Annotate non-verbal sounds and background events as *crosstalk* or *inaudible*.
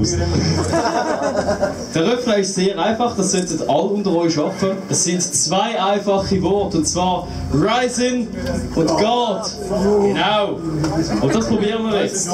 aus. *laughs* Der Refrain ist sehr einfach, das sollten alle unter euch schaffen. Es sind zwei einfache Worte, und zwar Rising und God. Genau. Und das probieren wir jetzt.